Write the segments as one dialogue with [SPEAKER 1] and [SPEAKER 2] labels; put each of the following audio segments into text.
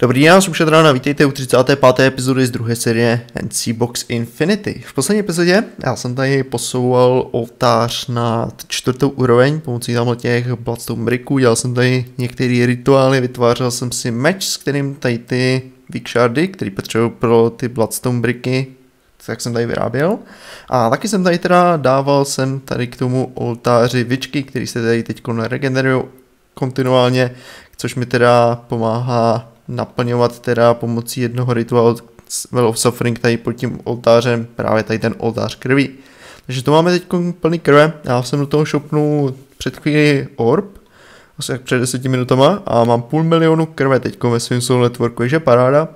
[SPEAKER 1] Dobrý den, jsem Šadrana, vítejte u 35. epizody z druhé série NC Box Infinity. V poslední epizodě já jsem tady posouval oltář na čtvrtou úroveň pomocí tamhle těch Bloodstone bricků, dělal jsem tady některé rituály, vytvářel jsem si meč, s kterým tady ty weak shardy, který potřebuji pro ty Bloodstone bricky, tak jsem tady vyráběl. A taky jsem tady teda dával jsem tady k tomu oltáři vičky, který se tady teď regenerují kontinuálně, což mi teda pomáhá naplňovat teda pomocí jednoho rituálu Well of Suffering tady pod tím oltářem, právě tady ten oltář krví. Takže to máme teď plný krve, já jsem do toho šopnul před chvíli orb, asi jak před deseti minutama a mám půl milionu krve teď ve svém soul networku, takže paráda.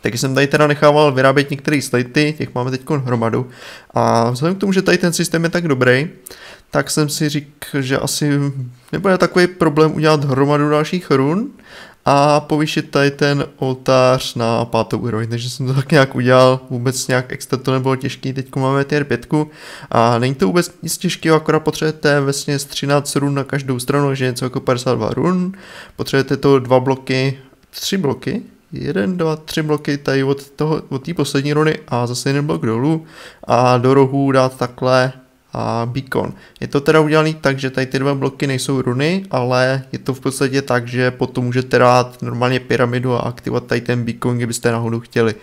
[SPEAKER 1] Taky jsem tady teda nechával vyrábět některé slajty, těch máme teď hromadu. A vzhledem k tomu, že tady ten systém je tak dobrý, tak jsem si říkal, že asi nebude takový problém udělat hromadu dalších run a povýšit tady ten oltář na pátou úroveň, takže jsem to tak nějak udělal, vůbec nějak extra to nebylo těžký, teď máme tier 5 a není to vůbec nic těžkého, akorát potřebujete vlastně 13 run na každou stranu, takže něco jako 52 run, potřebujete to dva bloky, tři bloky, jeden, dva, tři bloky tady od, toho, od té poslední runy a zase jeden blok dolů a do rohu dát takhle a beacon. Je to teda udělané tak, že tady ty dva bloky nejsou runy, ale je to v podstatě tak, že potom můžete dát normálně pyramidu a aktivovat tady ten beacon, kdybyste náhodou chtěli.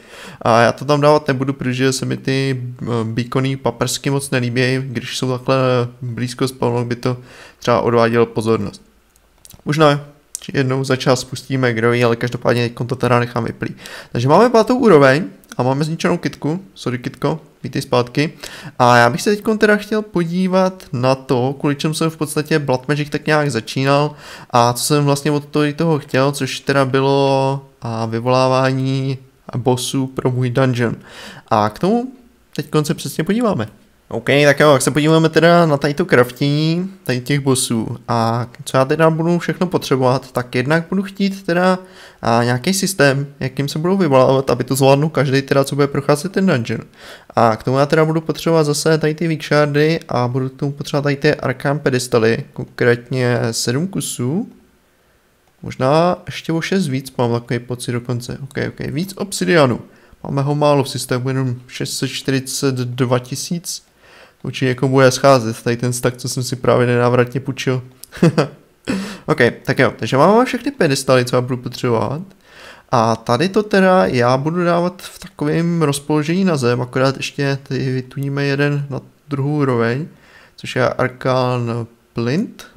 [SPEAKER 1] A já to tam dávat nebudu, protože se mi ty eh, beacony paprsky moc nelíbí, když jsou takhle blízko spawnu, by to třeba odvádělo pozornost. Možná jednou za čas spustíme Growy, ale každopádně to teda nechám vyplý. Takže máme pátou úroveň, a máme zničenou kitku, sorry kitko, vítej zpátky. A já bych se teď teda chtěl podívat na to, kvůli čemu jsem v podstatě Blood Magic tak nějak začínal a co jsem vlastně od toho, toho chtěl, což teda bylo a vyvolávání bossů pro můj dungeon. A k tomu teď se přesně podíváme. OK, tak jo, jak se podíváme teda na tady to craftění, tady těch bossů a co já teda budu všechno potřebovat, tak jednak budu chtít teda a, nějaký systém, jakým se budou vyvolávat, aby to zvládnu každý teda, co bude procházet ten dungeon. A k tomu já teda budu potřebovat zase tady ty weak shardy a budu k tomu potřebovat tady ty arcane pedastaly, konkrétně 7 kusů, možná ještě o 6 víc, mám takový pocit dokonce, OK, OK, víc obsidianu. Máme ho málo v systému, jenom 642 tisíc určitě jako bude scházet tady ten stack, co jsem si právě nenávratně půjčil. ok, tak jo, takže máme všechny pedestaly, co já budu potřebovat. A tady to teda já budu dávat v takovém rozpoložení na zem, akorát ještě tady vytuníme jeden na druhou úroveň, což je Arkan Plint.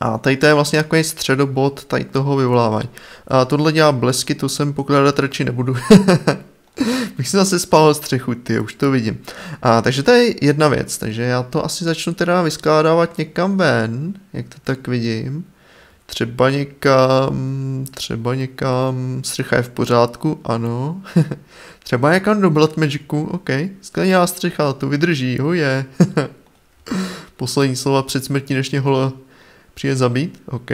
[SPEAKER 1] A tady to je vlastně jako středobod tady toho vyvolávání. A tohle dělá blesky, to jsem pokládat radši nebudu. bych si zase spal střechu, ty, už to vidím. A, takže to je jedna věc, takže já to asi začnu teda vyskládávat někam ven, jak to tak vidím. Třeba někam, třeba někam, střecha je v pořádku, ano. třeba někam do Blood Magicu, ok. Skleněná střecha, to vydrží, ho je. Poslední slova před smrtí, než mě holo přijde zabít, ok.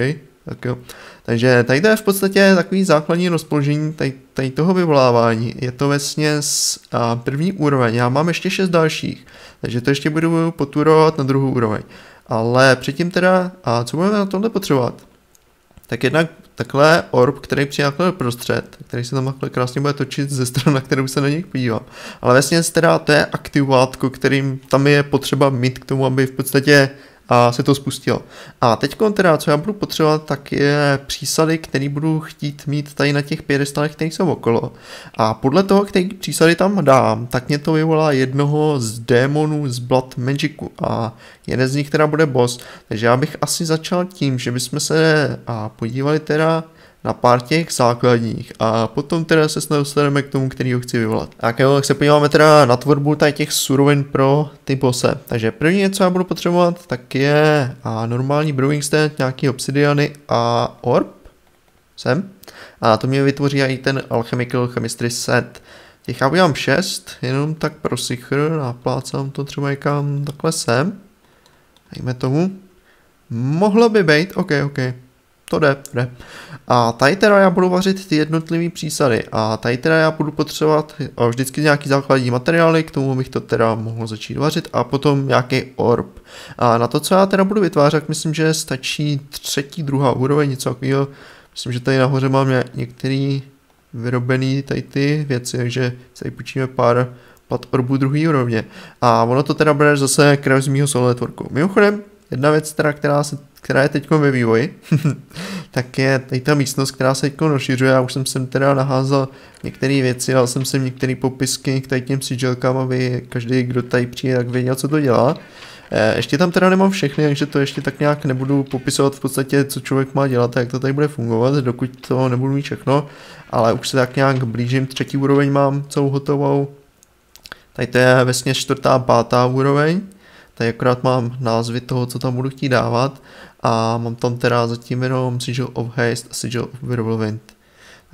[SPEAKER 1] Tak jo. Takže tady to je v podstatě takový základní rozpoložení tady, tady toho vyvolávání. Je to vlastně z a, první úroveň. Já mám ještě šest dalších, takže to ještě budu poturovat na druhou úroveň. Ale předtím teda, a co budeme na tohle potřebovat? Tak jednak takhle orb, který přijde takhle prostřed, který se tam takhle krásně bude točit ze strany, na kterou se na něj podívám. Ale vlastně teda to je aktivátko, kterým tam je potřeba mít k tomu, aby v podstatě a se to spustilo. A teď teda, co já budu potřebovat, tak je přísady, které budu chtít mít tady na těch pědestalech, které jsou okolo. A podle toho, který přísady tam dám, tak mě to vyvolá jednoho z démonů z Blood Magicu a jeden z nich teda bude boss. Takže já bych asi začal tím, že bychom se podívali teda na pár těch základních a potom teda se snad dostaneme k tomu, který ho chci vyvolat. Tak jo, tak se podíváme teda na tvorbu tady těch surovin pro ty bose. Takže první, co já budu potřebovat, tak je a normální brewing stand, nějaký obsidiany a orb. Sem. A to mě vytvoří i ten alchemical chemistry set. Těch já udělám 6, jenom tak pro sichr, naplácám to třeba někam takhle sem. Dejme tomu. Mohlo by být, ok, ok to jde, jde. A tady teda já budu vařit ty jednotlivé přísady a tady teda já budu potřebovat vždycky nějaký základní materiály, k tomu bych to teda mohl začít vařit a potom nějaký orb. A na to, co já teda budu vytvářet, myslím, že stačí třetí, druhá úroveň, něco takového, Myslím, že tady nahoře mám některý vyrobený tady ty věci, takže tady počíme pár plat orbů druhý úrovně. A ono to teda bude zase krev z mýho solo networku. Mimochodem, jedna věc, teda, která, se, která je teď ve vývoji, tak je tady ta místnost, která se teď rozšiřuje. Já už jsem sem teda naházal některé věci, dal jsem sem některé popisky k tady těm sigilkám, aby každý, kdo tady přijde, tak věděl, co to dělá. Eh, ještě tam teda nemám všechny, takže to ještě tak nějak nebudu popisovat v podstatě, co člověk má dělat a jak to tady bude fungovat, dokud to nebudu mít všechno, ale už se tak nějak blížím, třetí úroveň mám celou hotovou, tady to je vlastně čtvrtá, pátá úroveň, tady akorát mám názvy toho, co tam budu chtít dávat a mám tam teda zatím jenom Sigil of Haste a Sigil of Whirlwind.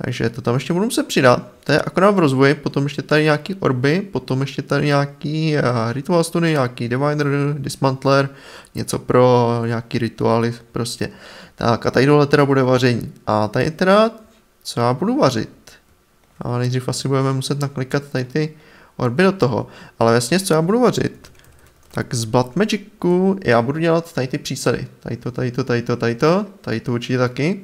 [SPEAKER 1] Takže to tam ještě budu muset přidat. To je akorát v rozvoji, potom ještě tady nějaký orby, potom ještě tady nějaký uh, ritual stony, nějaký diviner, dismantler, něco pro nějaký rituály prostě. Tak a tady dole teda bude vaření. A tady teda, co já budu vařit? A nejdřív asi budeme muset naklikat tady ty orby do toho. Ale vlastně co já budu vařit? Tak z Blood Magicu já budu dělat tady ty přísady. Tady to, tady to, tady to, tady to, tady to určitě taky.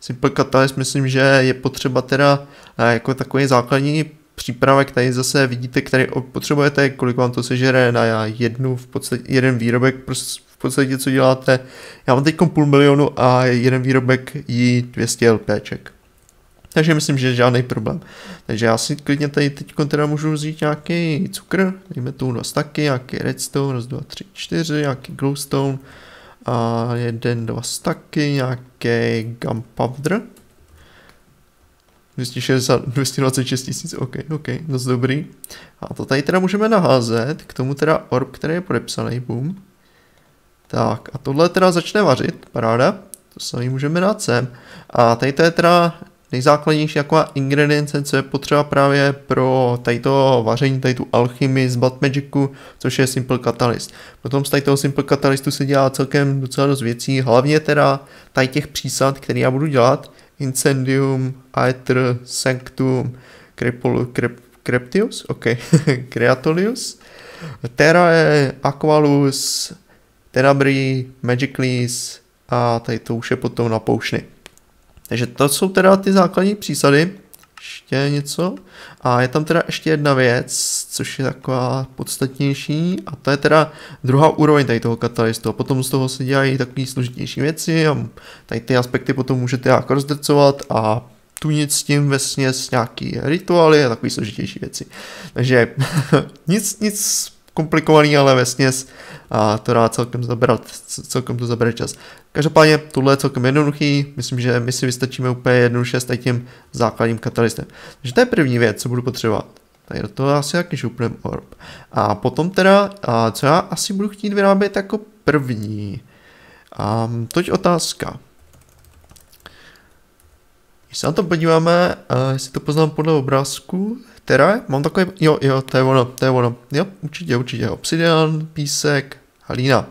[SPEAKER 1] Simple Catalyst myslím, že je potřeba teda eh, jako takový základní přípravek, tady zase vidíte, který potřebujete, kolik vám to sežere na jednu, v podstatě, jeden výrobek, v podstatě co děláte. Já mám teď půl milionu a jeden výrobek jí 200 LPček. Takže myslím, že žádný problém. Takže já si klidně tady teď teda můžu vzít nějaký cukr, dejme tu dva staky, nějaký redstone, raz, dva, tři, čtyři, nějaký glowstone, a jeden, dva staky, nějaký gunpowder. 260, 226 tisíc, ok, ok, dost dobrý. A to tady teda můžeme naházet, k tomu teda orb, který je podepsaný, boom. Tak a tohle teda začne vařit, paráda. To samý můžeme dát sem. A tady to je teda nejzákladnější jako ingredience, co je potřeba právě pro tady to vaření, tady tu alchymii z Blood Magicu, což je Simple Catalyst. Potom z tady toho Simple Catalystu se dělá celkem docela dost věcí, hlavně teda tady těch přísad, které já budu dělat, Incendium, Aether, Sanctum, Crepol, Crep, Creptius, ok, Creatolius, Terra je Aqualus, Tenabri, Magiclease a tady to už je potom na poušny. Takže to jsou teda ty základní přísady. Ještě něco. A je tam teda ještě jedna věc, což je taková podstatnější, a to je teda druhá úroveň tady toho katalystu. A potom z toho se dělají takové složitější věci a tady ty aspekty potom můžete jako rozdrcovat a tu nic s tím ve směs nějaký rituály a takové složitější věci. Takže nic, nic komplikovaný, ale ve směs a to dá celkem zabrat, celkem to zabere čas. Každopádně tohle je celkem jednoduchý, myslím, že my si vystačíme úplně jednoduše s tím základním katalystem. Takže to je první věc, co budu potřebovat. Tady do toho asi taky šupnem orb. A potom teda, a co já asi budu chtít vyrábět jako první. A toť otázka. Když se na to podíváme, jestli to poznám podle obrázku, Teda, mám takové, jo, jo, to je ono, to je ono, jo, určitě, určitě, obsidian, písek, halína.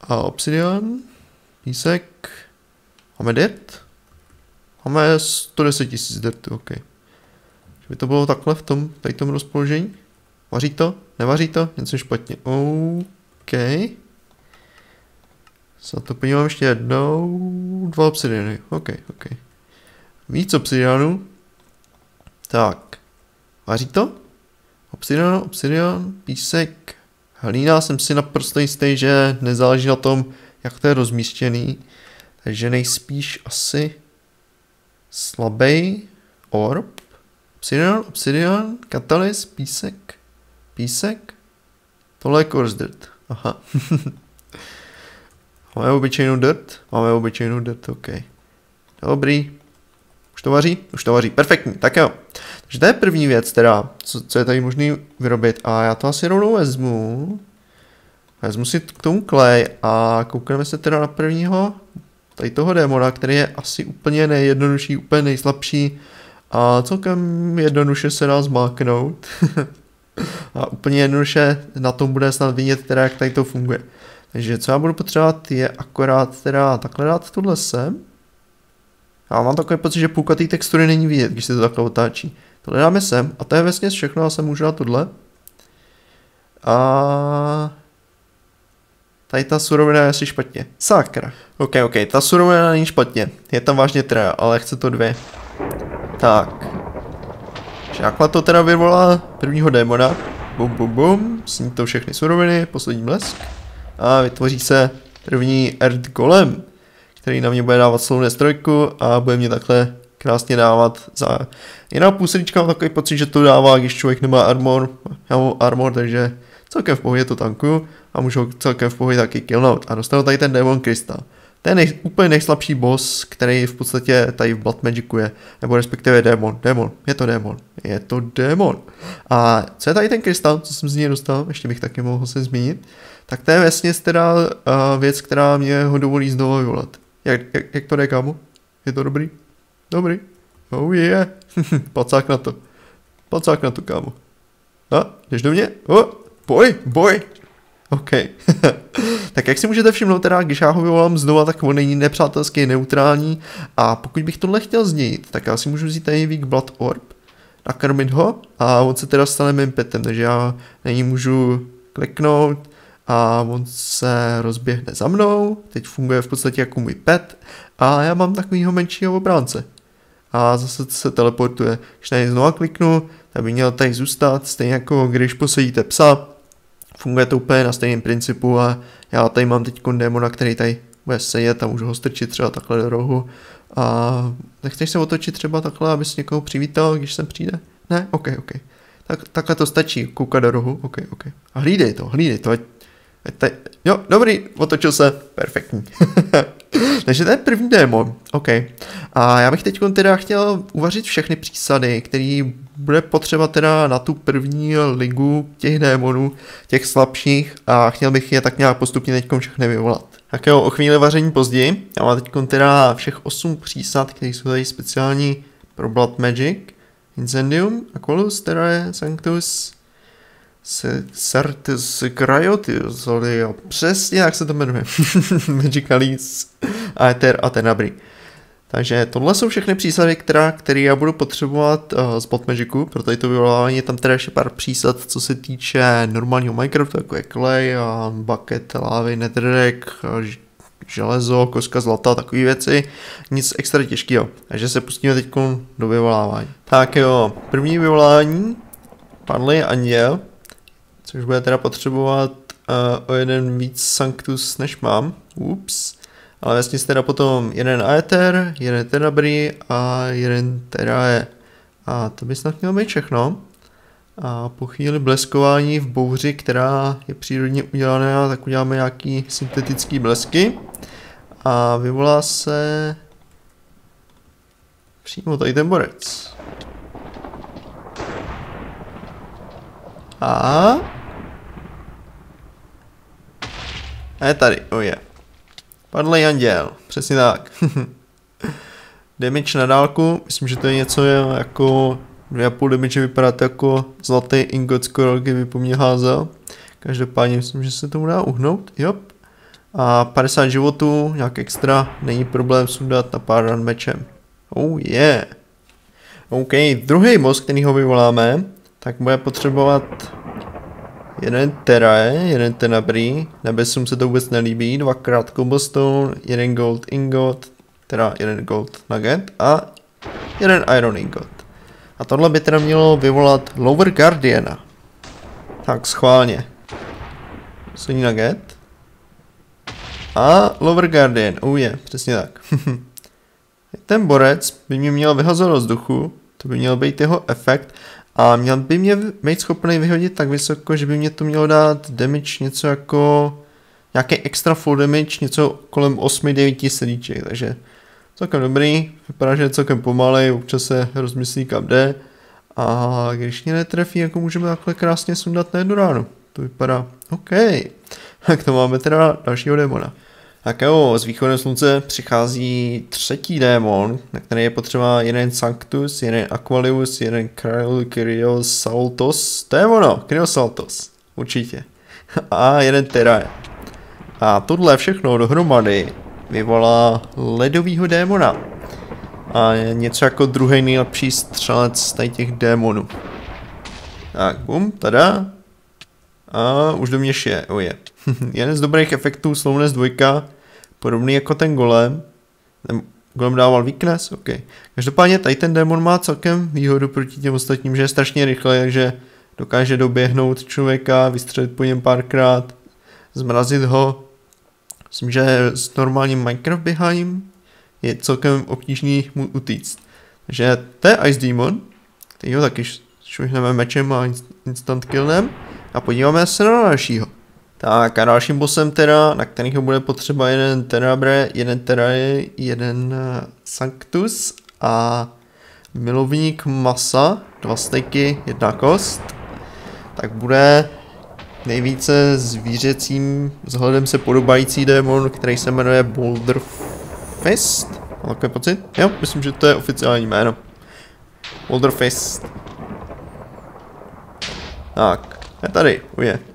[SPEAKER 1] A obsidian, písek, máme dirt? Máme 110 000 dirtu, ok. Že by to bylo takhle v tom, tady tom rozpoložení? Vaří to? Nevaří to? Něco špatně. OK. Se to podívám ještě jednou. Dva obsidiany. OK, OK. Víc obsidianů. Tak. Vaří to? Obsidian, obsidian, písek, hlína jsem si naprosto jistý, že nezáleží na tom, jak to je rozmístěný. Takže nejspíš asi slabý orb. Obsidian, obsidian, katalyst, písek, písek. Tohle je coarse dirt. Aha. Máme obyčejnou dirt? Máme obyčejnou dirt, ok. Dobrý. Už to vaří? Už to vaří. Perfektní. Tak jo. Takže to je první věc teda, co, co je tady možný vyrobit. A já to asi rovnou vezmu. Vezmu si k tomu klej a koukneme se teda na prvního tady toho démona, který je asi úplně nejjednodušší, úplně nejslabší a celkem jednoduše se dá zmáknout. a úplně jednoduše na tom bude snad vidět teda, jak tady to funguje. Takže co já budu potřebovat je akorát teda takhle dát tuhle sem. Já mám takový pocit, že půlka té textury není vidět, když se to takhle otáčí. Tohle dáme sem a to je vlastně všechno, já jsem můžu dát tohle. A Tady ta surovina je asi špatně. Sakra. Ok, ok, ta surovina není špatně. Je tam vážně teda, ale chce to dvě. Tak. Šákla to teda vyvolá prvního démona. Bum, bum, bum. Sní to všechny suroviny, poslední blesk. A vytvoří se první Earth Golem, který na mě bude dávat slovné strojku a bude mě takhle krásně dávat za jiná půl mám takový pocit, že to dává, když člověk nemá armor, já mám armor, takže celkem v pohodě to tankuju a můžu celkem v pohodě taky killnout. A dostanu tady ten Demon Crystal. To je nej, úplně nejslabší boss, který v podstatě tady v Blood Magicu je, nebo respektive démon, démon, je to démon, je to démon. A co je tady ten krystal, co jsem z něj dostal, ještě bych taky mohl se zmínit, tak to je vesně teda uh, věc, která mě ho dovolí znovu vyvolat. Jak, jak, jak to jde, kámo? Je to dobrý? Dobrý. Oh yeah. Pacák na to. Pacák na to, kámo. A, jdeš do mě? Oh, boj, boj. OK. tak jak si můžete všimnout, teda, když já ho vyvolám znova, tak on není nepřátelský, neutrální. A pokud bych tohle chtěl změnit, tak já si můžu vzít tady Weak Blood Orb, nakrmit ho a on se teda stane mým petem, takže já na ní můžu kliknout a on se rozběhne za mnou, teď funguje v podstatě jako můj pet a já mám takovýho menšího obránce. A zase se teleportuje. Když na něj znova kliknu, tak by měl tady zůstat, stejně jako když posadíte psa, funguje to úplně na stejném principu a já tady mám teď démona, který tady bude sedět a můžu ho strčit třeba takhle do rohu a nechceš se otočit třeba takhle, abys někoho přivítal, když sem přijde? Ne? OK, OK. Tak, takhle to stačí, koukat do rohu, OK, OK. A hlídej to, hlídej to, ať, tady, jo, dobrý, otočil se, perfektní. Takže to je první démon, OK. A já bych teď teda chtěl uvařit všechny přísady, který bude potřeba teda na tu první ligu těch démonů, těch slabších a chtěl bych je tak nějak postupně teď všechny vyvolat. Tak jo, o chvíli vaření později. Já mám teď teda všech 8 přísad, které jsou tady speciální pro Blood Magic. Incendium, Aqualus, Terrae, Sanctus, Certus Cryotis, přesně jak se to jmenuje. Magicalis, Aether a Tenabri. Takže tohle jsou všechny přísady, která, které já budu potřebovat uh, z Botmagicu, pro tady to vyvolávání tam teda ještě pár přísad, co se týče normálního Minecraftu, jako je clay, a bucket, lávy, netherrack, železo, koska zlata, takové věci, nic extra těžkého. Takže se pustíme teď do vyvolávání. Tak jo, první vyvolání, padly anděl, což bude teda potřebovat uh, o jeden víc Sanctus, než mám. Ups. Ale vlastně teda potom jeden Aether, jeden Tenabri a jeden Terae. A to by snad mělo být všechno. A po chvíli bleskování v bouři, která je přírodně udělaná, tak uděláme nějaký syntetický blesky. A vyvolá se přímo tady ten borec. A... A je tady, oh je. Padlej anděl, přesně tak. damage na dálku, myslím, že to je něco jako 2,5 damage vypadá jako zlatý ingot skoro, kdyby po mě házel. Každopádně myslím, že se tomu dá uhnout, jo. A 50 životů, nějak extra, není problém sundat na pár run mečem. Oh yeah. OK, druhý boss, který ho vyvoláme, tak bude potřebovat jeden Terae, jeden Tenabri, nebesům se to vůbec nelíbí, dvakrát Cobblestone, jeden Gold Ingot, teda jeden Gold Nugget a jeden Iron Ingot. A tohle by teda mělo vyvolat Lower Guardiana. Tak schválně. Poslední nugget. A Lower Guardian, oh je, přesně tak. Ten borec by mě měl vyhazovat do vzduchu, to by měl být jeho efekt a měl by mě být schopný vyhodit tak vysoko, že by mě to mělo dát damage něco jako nějaký extra full damage, něco kolem 8-9 sedíček, takže celkem dobrý, vypadá, že je celkem pomalej, občas se rozmyslí kam jde a když mě netrefí, jako můžeme takhle krásně sundat na jednu ránu. To vypadá OK. Tak to máme teda dalšího démona. Tak jo, z východem slunce přichází třetí démon, na který je potřeba jeden Sanctus, jeden Aqualius, jeden Cryosaltos, to je ono, Cryosaltos, určitě. A jeden Terrae. A tohle všechno dohromady vyvolá ledovýho démona. A je něco jako druhý nejlepší střelec z těch démonů. Tak, bum, tada. A už do mě šije, oh je. Jeden z dobrých efektů Slowness 2, podobný jako ten golem. Ten golem dával weakness, ok. Každopádně tady ten démon má celkem výhodu proti těm ostatním, že je strašně rychle, takže dokáže doběhnout člověka, vystřelit po něm párkrát, zmrazit ho. Myslím, že s normálním Minecraft běháním je celkem obtížný mu utíct. Takže to je Ice Demon, který ho taky šuhneme mečem a instant killnem. A podíváme se na dalšího. Tak a dalším bossem teda, na kterého bude potřeba jeden Tenabre, jeden Teraje, jeden uh, Sanctus a milovník masa, dva steky, jedna kost. Tak bude nejvíce zvířecím vzhledem se podobající démon, který se jmenuje Boulder Fist. Mám takový pocit? Jo, myslím, že to je oficiální jméno. Boulder Fist. Tak, je tady, je.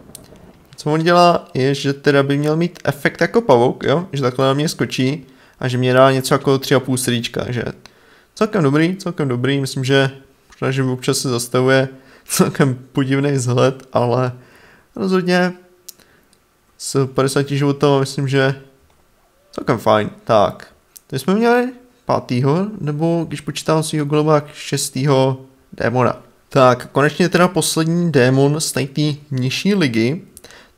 [SPEAKER 1] Co on dělá, je, že teda by měl mít efekt jako pavouk, jo? Že takhle na mě skočí a že mě dá něco jako 3,5 srdíčka, že celkem dobrý, celkem dobrý, myslím, že možná, že občas se zastavuje celkem podivný vzhled, ale rozhodně s 50 životama myslím, že celkem fajn. Tak, teď jsme měli pátýho, nebo když počítám svýho golema šestýho démona. Tak, konečně teda poslední démon z té nižší ligy,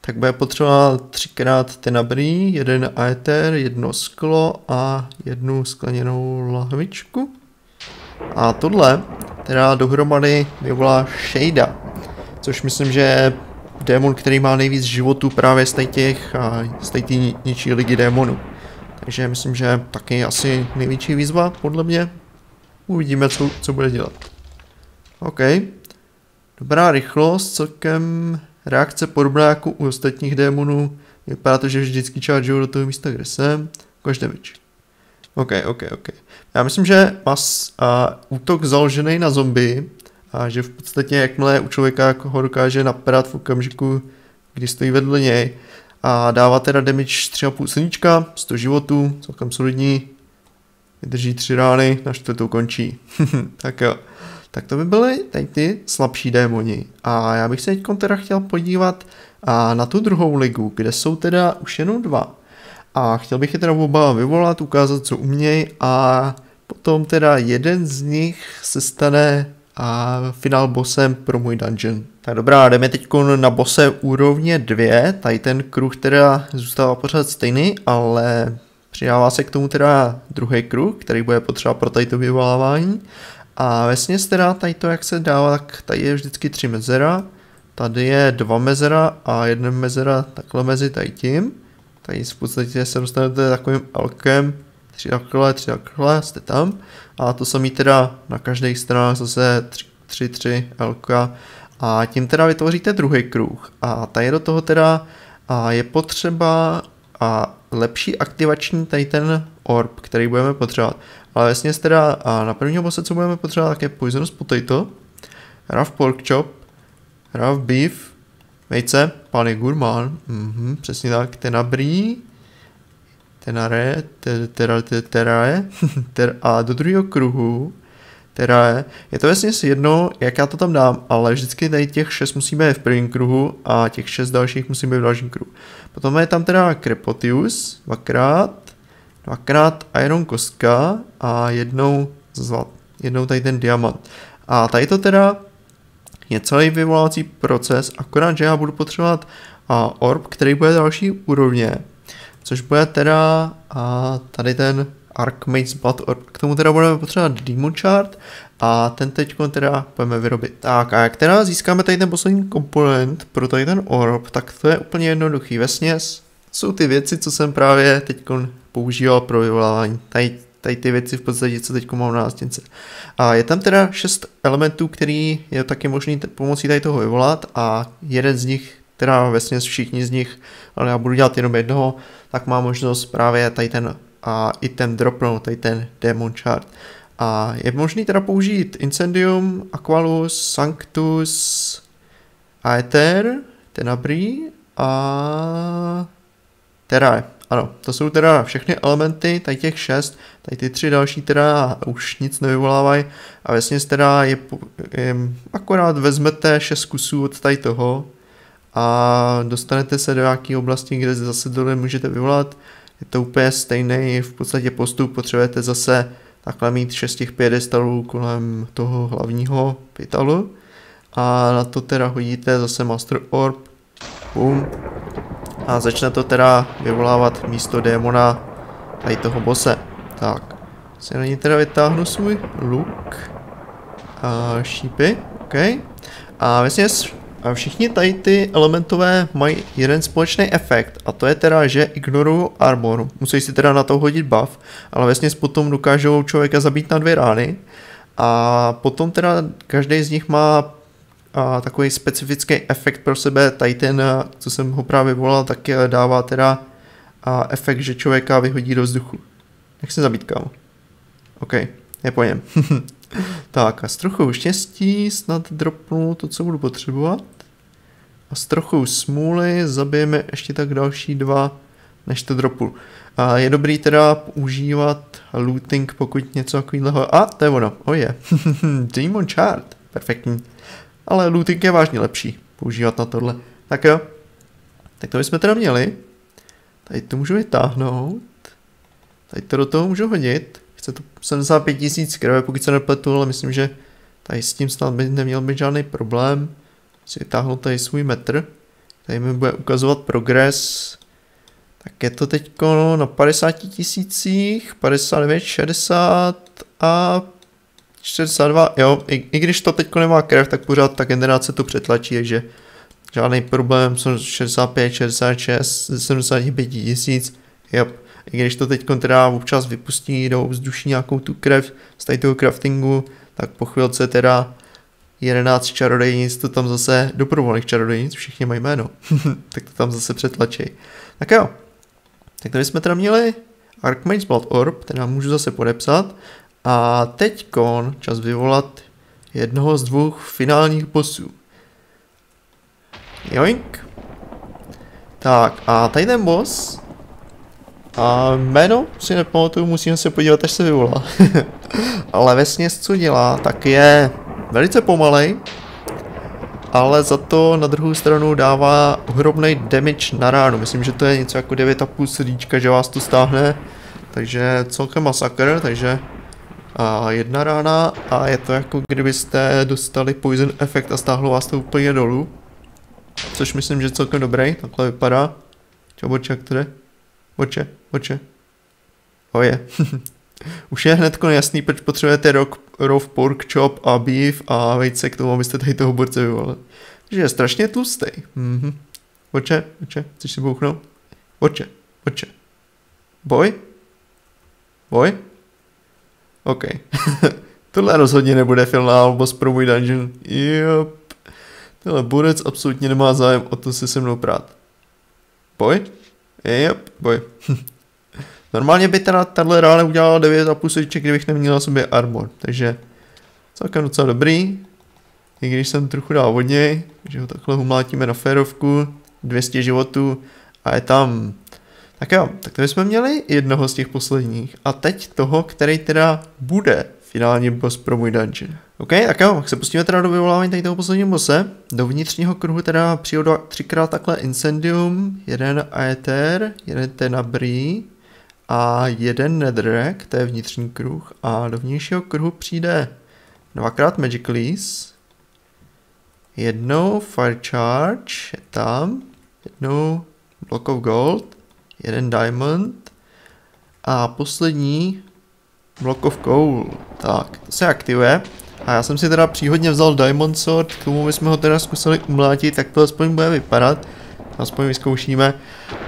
[SPEAKER 1] tak bude potřebovat třikrát tenabrí, jeden aether, jedno sklo a jednu skleněnou lahvičku. A tohle teda dohromady vyvolá Shada, což myslím, že je démon, který má nejvíc životů právě z těch, z té ničí ligy démonů. Takže myslím, že taky asi největší výzva, podle mě. Uvidíme, co, co bude dělat. OK. Dobrá rychlost, celkem reakce podobná jako u ostatních démonů. Vypadá to, že vždycky chargeují do toho místa, kde jsem. Ukaž damage. OK, OK, OK. Já myslím, že má uh, útok založený na zombie a že v podstatě jakmile u člověka ho dokáže napadat v okamžiku, kdy stojí vedle něj a dává teda damage 3,5 sluníčka, 100 životů, celkem solidní, vydrží 3 rány, na čtvrtou končí. tak jo. Tak to by byly tady ty slabší démoni. A já bych se teď teda chtěl podívat a na tu druhou ligu, kde jsou teda už jenom dva. A chtěl bych je teda oba vyvolat, ukázat, co umějí a potom teda jeden z nich se stane a finál bossem pro můj dungeon. Tak dobrá, jdeme teď na bose úrovně 2, tady ten kruh teda zůstává pořád stejný, ale přidává se k tomu teda druhý kruh, který bude potřeba pro tady to vyvolávání. A vesně teda tady to, jak se dává, tak tady je vždycky tři mezera, tady je dva mezera a jedna mezera takhle mezi tady tím. Tady v podstatě se dostanete takovým elkem, tři takhle, tři takhle, jste tam. A to samý teda na každé straně zase tři, tři, tři elka. A tím teda vytvoříte druhý kruh. A tady do toho teda a je potřeba a lepší aktivační tady ten orb, který budeme potřebovat. Ale vlastně teda a na prvního bose, co budeme potřebovat, tak je Poisonous Potato, Rough Pork Chop, Rough Beef, vejce, pan je gurmán, mhm, přesně tak, tenabrý, tenare, tera, terae, ter, a do druhého kruhu, terae, je to vlastně jedno, jak já to tam dám, ale vždycky tady těch šest musíme v prvním kruhu a těch šest dalších musíme v dalším kruhu. Potom je tam teda Crepotius, dvakrát, dvakrát Iron kostka a jednou zlat, jednou tady ten diamant. A tady to teda je celý vyvolávací proces, akorát, že já budu potřebovat a orb, který bude další úrovně, což bude teda a tady ten Archmage's Blood Orb. K tomu teda budeme potřebovat Demon Chart a ten teď teda budeme vyrobit. Tak a jak teda získáme tady ten poslední komponent pro tady ten orb, tak to je úplně jednoduchý. Vesměs jsou ty věci, co jsem právě teď používal pro vyvolávání. Tady, tady ty věci v podstatě, co teď mám na nástěnce. A je tam teda šest elementů, který je taky možný pomocí tady toho vyvolat a jeden z nich, teda vlastně všichni z nich, ale já budu dělat jenom jednoho, tak má možnost právě tady ten a item dropnout, tady ten demon chart. A je možný teda použít Incendium, Aqualus, Sanctus, Aether, Tenabri a Terrae. Ano, to jsou teda všechny elementy, tady těch šest, tady ty tři další teda už nic nevyvolávají a vlastně teda je, je, akorát vezmete šest kusů od tady toho a dostanete se do nějaké oblasti, kde zase tohle můžete vyvolat. Je to úplně stejný v podstatě postup, potřebujete zase takhle mít šest těch pědestalů kolem toho hlavního pytalu a na to teda hodíte zase Master Orb, boom, a začne to teda vyvolávat místo démona tady toho bose. Tak, si na ní teda vytáhnu svůj luk a šípy, ok. A vlastně všichni tady ty elementové mají jeden společný efekt a to je teda, že ignorují armor. Musí si teda na to hodit buff, ale vlastně potom dokážou člověka zabít na dvě rány. A potom teda každý z nich má a, takový specifický efekt pro sebe. Tady ten, co jsem ho právě volal, tak dává teda a, efekt, že člověka vyhodí do vzduchu. Jak se zabít, kámo? OK, je po něm. tak a s trochou štěstí snad dropnu to, co budu potřebovat. A s trochou smůly zabijeme ještě tak další dva, než to dropu. A je dobrý teda používat looting, pokud něco takového... A, to je ono, oh je. Demon Chart, perfektní. Ale looting je vážně lepší používat na tohle. Tak jo, tak to bychom teda měli. Tady to můžu vytáhnout. Tady to do toho můžu hodit. Chce to 75 tisíc krve, pokud se nepletu, ale myslím, že tady s tím snad by neměl být žádný problém. Si vytáhnu tady svůj metr. Tady mi bude ukazovat progres. Tak je to teď na 50 tisících, 59, 60 a 62, jo, i, i když to teď nemá krev, tak pořád ta generace to přetlačí, takže žádný problém, jsou 65, 66, 75 tisíc, yep. I když to teď teda občas vypustí do vzduší nějakou tu krev z tady toho craftingu, tak po chvilce teda 11 čarodejnic to tam zase, doprovolných čarodejnic, všichni mají jméno, tak to tam zase přetlačí. Tak jo, tak tady jsme teda měli Archmage's Blood Orb, ten můžu zase podepsat. A teď čas vyvolat jednoho z dvou finálních bossů. Joink. Tak a tady ten boss. A jméno si nepamatuju, musíme se podívat, až se vyvolá. Ale ve co dělá, tak je velice pomalej, ale za to na druhou stranu dává ohromný damage na ránu. Myslím, že to je něco jako 9,5 srdíčka, že vás to stáhne. Takže celkem masakr, takže a jedna rána a je to jako kdybyste dostali poison efekt a stáhlo vás to úplně dolů. Což myslím, že je celkem dobrý, takhle vypadá. Čau boče, jak to jde? Boče, boče. Oje. Už je hned jasný, proč potřebujete rock, raw pork chop a beef a vejce k tomu, abyste tady toho borce vyvolali. Takže je strašně tlustý. Mhm. Boče, boče, chceš si bouchnout? Boče, boče. Boj? Boj? OK. Tohle rozhodně nebude finál boss pro můj dungeon. Yep. Tenhle borec absolutně nemá zájem o to si se mnou prát. Boj? Yep, boj. Normálně by teda tahle rána udělala 9,5 seček, kdybych neměl na sobě armor, takže celkem docela dobrý. I když jsem trochu dal od něj, že ho takhle umlátíme na férovku, 200 životů a je tam tak jo, tak to jsme měli jednoho z těch posledních a teď toho, který teda bude finálně boss pro můj dungeon. OK, tak jo, tak se pustíme teda do vyvolávání tady toho posledního bose. Do vnitřního kruhu teda přijdu třikrát takhle Incendium, jeden Aether, jeden Tenabri a jeden Netherrack, to je vnitřní kruh. A do vnějšího kruhu přijde dvakrát Magic Lease, jednou Fire Charge, je tam, jednou Block of Gold jeden diamond a poslední block of coal. Tak, to se aktivuje. A já jsem si teda příhodně vzal diamond sword, k tomu bychom ho teda zkusili umlátit, tak to aspoň bude vypadat. Aspoň vyzkoušíme.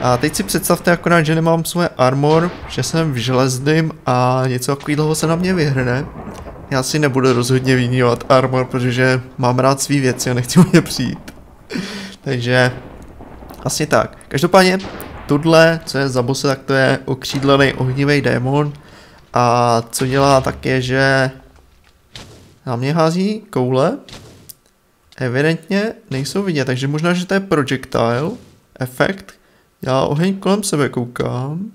[SPEAKER 1] A teď si představte akorát, že nemám svoje armor, že jsem v železným a něco takového se na mě vyhrne. Já si nebudu rozhodně vynívat armor, protože mám rád svý věci a nechci mě přijít. Takže asi tak. Každopádně Tohle, co je za bose, tak to je okřídlený ohnivý démon. A co dělá tak je, že na mě hází koule. Evidentně nejsou vidět, takže možná, že to je projectile efekt. Já oheň kolem sebe koukám.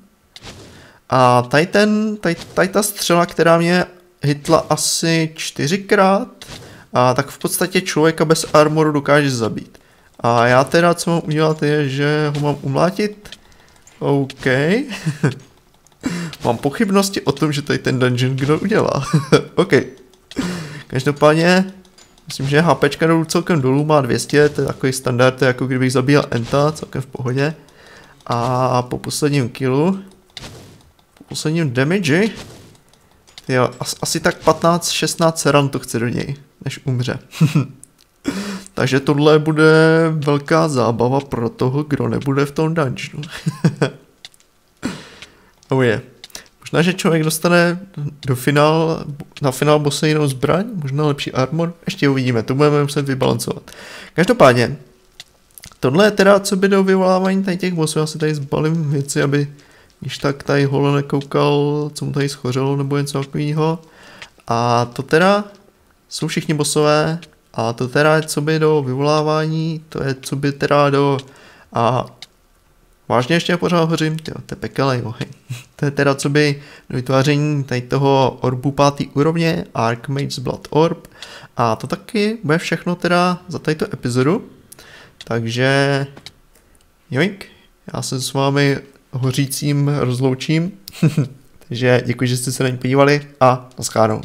[SPEAKER 1] A tady, ten, tady, tady ta střela, která mě hitla asi čtyřikrát, a tak v podstatě člověka bez armoru dokáže zabít. A já teda, co mám udělat, je, že ho mám umlátit. OK. mám pochybnosti o tom, že tady ten dungeon kdo udělá. OK. Každopádně, myslím, že HPčka dolů celkem dolů má 200, to je takový standard, to je jako kdybych zabíjel Enta, celkem v pohodě. A po posledním killu, po posledním damage, jo, asi tak 15-16 ran to chce do něj, než umře. Takže tohle bude velká zábava pro toho, kdo nebude v tom dungeonu. oh je. Yeah. Možná, že člověk dostane do finál, na finál bosse jinou zbraň, možná lepší armor, ještě uvidíme, to budeme muset vybalancovat. Každopádně, tohle je teda, co by do vyvolávání tady těch bossů, já si tady zbalím věci, aby když tak tady holo nekoukal, co mu tady schořelo nebo něco takového. A to teda jsou všichni bossové, a to teda, co by do vyvolávání, to je, co by teda do... A vážně ještě pořád hořím, to je pekelej, to je teda, co by do vytváření tady toho orbu pátý úrovně, Archmage's Blood Orb. A to taky bude všechno teda za tato epizodu. Takže... Joink, já se s vámi hořícím rozloučím. Takže děkuji, že jste se na ní podívali a naschledanou.